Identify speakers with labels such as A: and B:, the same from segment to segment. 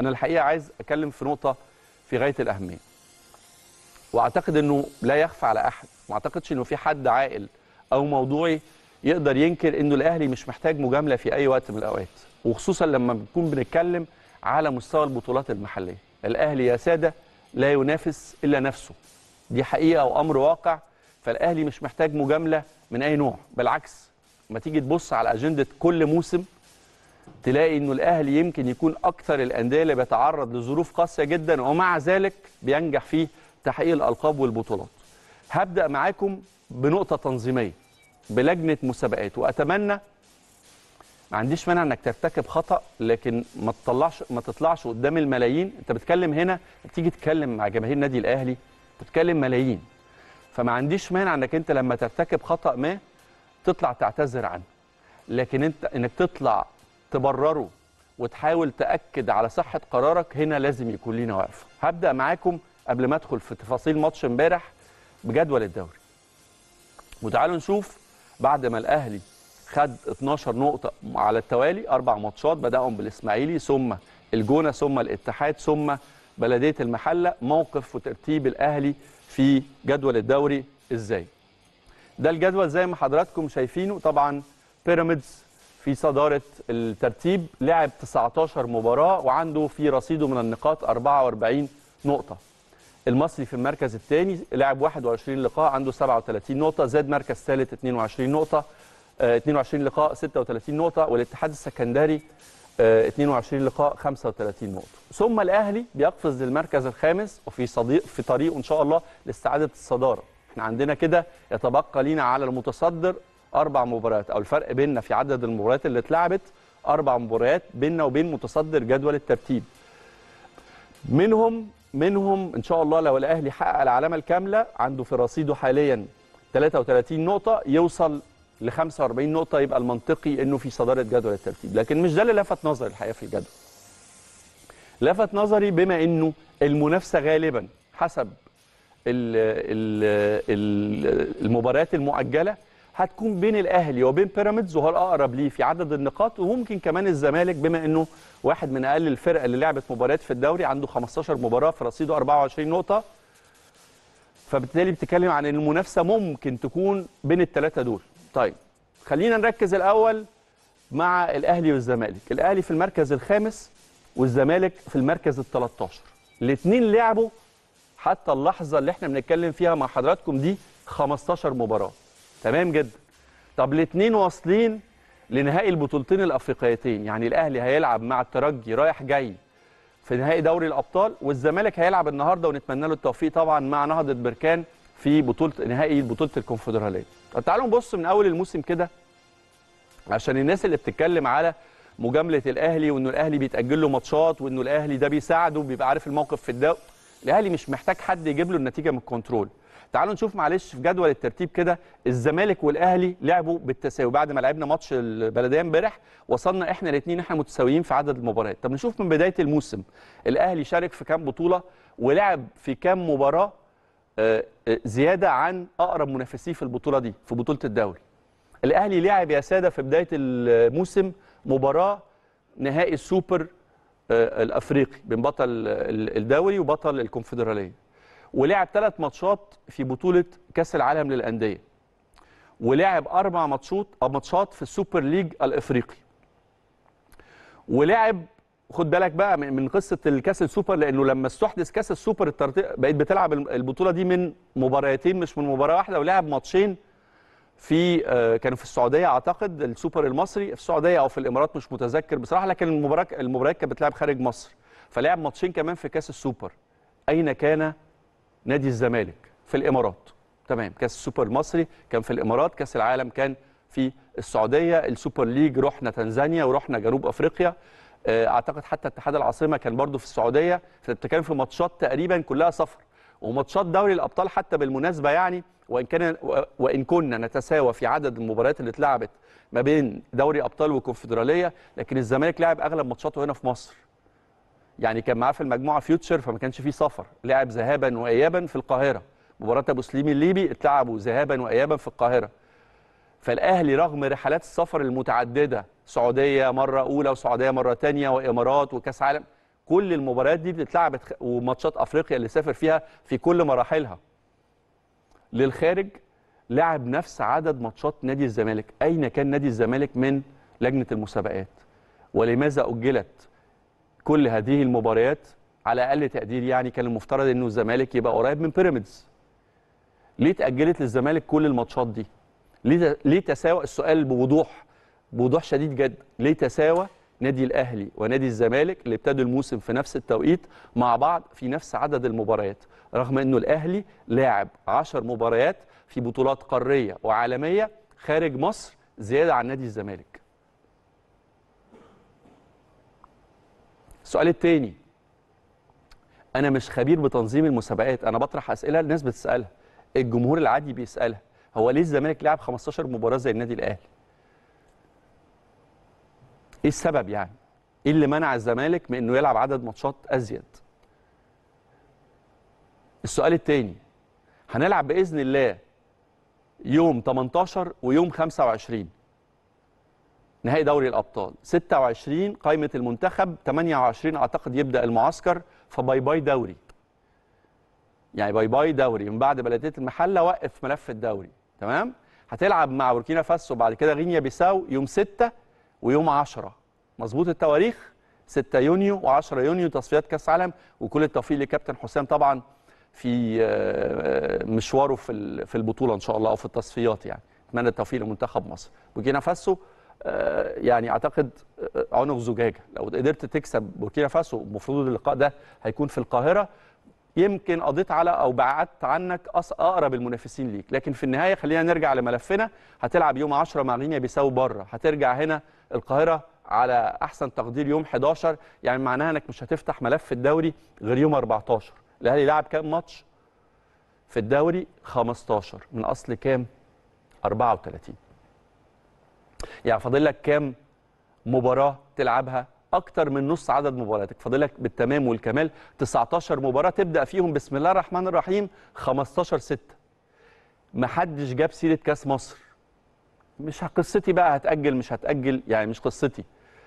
A: أنا الحقيقة عايز أتكلم في نقطة في غاية الأهمية. وأعتقد إنه لا يخفى على أحد. ما أعتقدش إنه في حد عاقل أو موضوعي يقدر ينكر إنه الأهلي مش محتاج مجاملة في أي وقت من الأوقات. وخصوصا لما بنكون بنتكلم على مستوى البطولات المحلية. الأهلي يا سادة لا ينافس إلا نفسه. دي حقيقة وأمر واقع. فالأهلي مش محتاج مجاملة من أي نوع. بالعكس ما تيجي تبص على أجندة كل موسم تلاقي إنه الاهلي يمكن يكون أكثر الأندية اللي بيتعرض لظروف قاسية جدا ومع ذلك بينجح في تحقيق الألقاب والبطولات. هبدأ معاكم بنقطة تنظيمية بلجنة مسابقات وأتمنى ما عنديش مانع إنك ترتكب خطأ لكن ما تطلعش ما تطلعش قدام الملايين. أنت بتتكلم هنا بتيجي تتكلم مع جماهير النادي الأهلي بتتكلم ملايين. فما عنديش مانع إنك أنت لما ترتكب خطأ ما تطلع تعتذر عنه. لكن انت إنك تطلع تبرره وتحاول تأكد على صحة قرارك هنا لازم يكون لينا وقفه هبدأ معاكم قبل ما أدخل في تفاصيل ماتش امبارح بجدول الدوري. وتعالوا نشوف بعد ما الأهلي خد 12 نقطة على التوالي أربع ماتشات بدأهم بالإسماعيلي ثم الجونة ثم الاتحاد ثم بلدية المحلة موقف وترتيب الأهلي في جدول الدوري إزاي؟ ده الجدول زي ما حضراتكم شايفينه. طبعا بيراميدز في صدارة الترتيب لعب 19 مباراة وعنده في رصيده من النقاط 44 نقطة. المصري في المركز الثاني لعب 21 لقاء عنده 37 نقطة. زاد مركز ثالث 22 نقطة آه 22 لقاء 36 نقطة. والاتحاد السكندري آه 22 لقاء 35 نقطة. ثم الأهلي بيقفز للمركز الخامس وفي صديق في طريقه إن شاء الله لاستعادة الصدارة. إحنا عندنا كده يتبقى لينا على المتصدر أربع مباريات أو الفرق بيننا في عدد المباريات اللي اتلعبت أربع مباريات بيننا وبين متصدر جدول الترتيب. منهم منهم إن شاء الله لو الأهلي حقق العلامة الكاملة عنده في رصيده حاليا 33 نقطة يوصل ل 45 نقطة يبقى المنطقي إنه في صدارة جدول الترتيب. لكن مش ده اللي لفت نظري الحقيقة في الجدول. لفت نظري بما إنه المنافسة غالبا حسب ال ال المباريات المؤجلة هتكون بين الأهلي وبين بيراميدز وهو الاقرب ليه في عدد النقاط وممكن كمان الزمالك بما إنه واحد من أقل الفرق اللي لعبت مباريات في الدوري عنده 15 مباراة في رصيده 24 نقطة. فبالتالي بتتكلم عن إن المنافسة ممكن تكون بين الثلاثه دول. طيب خلينا نركز الأول مع الأهلي والزمالك. الأهلي في المركز الخامس والزمالك في المركز ال 13 الاثنين لعبوا حتى اللحظة اللي إحنا بنتكلم فيها مع حضراتكم دي 15 مباراة. تمام جدا. طب الاثنين واصلين لنهائي البطولتين الأفريقيتين يعني الأهلي هيلعب مع الترجي رايح جاي في نهائي دوري الأبطال والزمالك هيلعب النهارده ونتمنى له التوفيق طبعا مع نهضة بركان في بطولة نهائي بطولة الكونفدرالية. طب تعالوا نبص من أول الموسم كده عشان الناس اللي بتتكلم على مجاملة الأهلي وإنه الأهلي بيتأجل له ماتشات وإنه الأهلي ده بيساعده بيبقى عارف الموقف في الدوري الأهلي مش محتاج حد يجيب له النتيجة من الكنترول. تعالوا نشوف معلش في جدول الترتيب كده الزمالك والأهلي لعبوا بالتساوي بعد ما لعبنا ماتش البلدية امبارح وصلنا إحنا الاثنين إحنا متساويين في عدد المباريات. طب نشوف من بداية الموسم الأهلي شارك في كام بطولة ولعب في كام مباراة زيادة عن أقرب منافسيه في البطولة دي في بطولة الدوري. الأهلي لعب يا سادة في بداية الموسم مباراة نهائي السوبر الأفريقي بين بطل الدوري وبطل الكونفدرالية. ولعب ثلاث ماتشات في بطولة كأس العالم للأندية. ولعب أربع ماتشات ماتشات في ال Super League الإفريقي. ولعب خد بالك بقى من قصة الكأس السوبر لأنه لما استحدث كأس السوبر بقيت بتلعب البطولة دي من مباراتين مش من مباراة واحدة ولعب ماتشين في كانوا في السعودية أعتقد السوبر المصري في السعودية أو في الإمارات مش متذكر بصراحة لكن المباراه المباريات كانت بتلعب خارج مصر. فلعب ماتشين كمان في كأس السوبر. أين كان نادي الزمالك في الإمارات. تمام. كاس السوبر المصري كان في الإمارات كاس العالم كان في السعودية ال Super League رحنا تنزانيا ورحنا جنوب أفريقيا. أعتقد حتى اتحاد العاصمة كان برضو في السعودية. فكان في ماتشات تقريبا كلها سفر وماتشات دوري الأبطال حتى بالمناسبة يعني وإن كان وإن كنا نتساوى في عدد المباريات اللي اتلعبت ما بين دوري أبطال والكونفدراليه لكن الزمالك لعب أغلب ماتشاته هنا في مصر. يعني كان معاه في المجموعة فيوتشر فما كانش فيه سفر. لعب ذهابا وايابا في القاهرة. مباراة أبو سليم الليبي اتلعبوا ذهابا وايابا في القاهرة. فالأهلي رغم رحلات السفر المتعددة سعودية مرة أولى وسعودية مرة ثانية وإمارات وكأس عالم كل المباريات دي بتتلعب وماتشات أفريقيا اللي سافر فيها في كل مراحلها. للخارج لعب نفس عدد ماتشات نادي الزمالك. أين كان نادي الزمالك من لجنة المسابقات؟ ولماذا أجلت كل هذه المباريات على أقل تقدير يعني كان المفترض إنه الزمالك يبقى قريب من بيراميدز. ليه اتاجلت للزمالك كل الماتشات دي؟ ليه ليه تساوى؟ السؤال بوضوح بوضوح شديد جدا ليه تساوى نادي الأهلي ونادي الزمالك اللي ابتدوا الموسم في نفس التوقيت مع بعض في نفس عدد المباريات؟ رغم إنه الأهلي لاعب 10 مباريات في بطولات قارية وعالمية خارج مصر زيادة عن نادي الزمالك. السؤال الثاني أنا مش خبير بتنظيم المسابقات أنا بطرح أسئلة الناس بتسألها الجمهور العادي بيسألها. هو ليه الزمالك لعب 15 مباراة زي النادي الأهلي؟ إيه السبب يعني؟ إيه اللي منع الزمالك من إنه يلعب عدد ماتشات أزيد؟ السؤال الثاني هنلعب بإذن الله يوم 18 ويوم 25 نهائي دوري الأبطال. 26 قائمة المنتخب 28 أعتقد يبدأ المعسكر فباي باي دوري. يعني bye bye دوري. من بعد بلدية المحلة وقف ملف الدوري. تمام؟ هتلعب مع بوركينا فاسو بعد كده غينيا بيساو يوم 6 ويوم 10 مظبوط التواريخ؟ 6 يونيو و10 يونيو تصفيات كأس عالم. وكل التوفيق لكابتن حسام طبعا في آه، مشواره في في البطولة إن شاء الله أو في التصفيات يعني. أتمنى التوفيق لمنتخب مصر. بوركينا فاسو يعني أعتقد آه، عنق زجاجة. لو قدرت تكسب بوركينا فاسو المفروض اللقاء ده هيكون في القاهرة. يمكن قضيت على أو بعدت عنك أقرب المنافسين ليك. لكن في النهاية خلينا نرجع لملفنا. هتلعب يوم 10 مع غينيا بيساو بره. هترجع هنا القاهرة على أحسن تقدير يوم 11 يعني معناها إنك مش هتفتح ملف الدوري غير يوم 14 الأهلي لعب كام ماتش؟ في الدوري 15 من أصل كام؟ 34 يعني فاضل لك كام مباراة تلعبها؟ أكتر من نص عدد مبارياتك فاضل لك بالتمام والكمال 19 مباراة. تبدأ فيهم بسم الله الرحمن الرحيم. 15 6 محدش جاب سيرة كاس مصر. مش قصتي بقى هتأجل مش هتأجل يعني مش قصتي.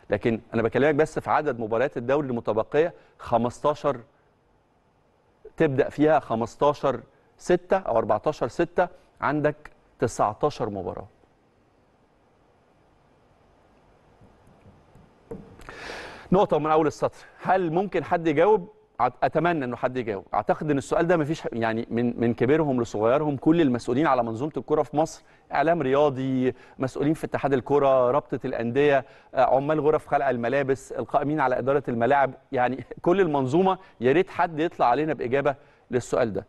A: لكن أنا بكلمك بس في عدد مباريات الدوري المتبقية. 15 تبدأ فيها 15 6 أو 14 6 عندك 19 مباراة. نقطة من أول السطر. هل ممكن حد يجاوب؟ أت- أتمنى إنه حد يجاوب، أعتقد إن السؤال ده مفيش يعني من من كبيرهم لصغيرهم. كل المسؤولين على منظومة الكرة في مصر، إعلام رياضي، مسؤولين في اتحاد الكرة، رابطة الأندية، آه، عمال غرف خلع الملابس، القائمين على إدارة الملاعب، يعني كل المنظومة يا ريت حد يطلع علينا بإجابة للسؤال ده،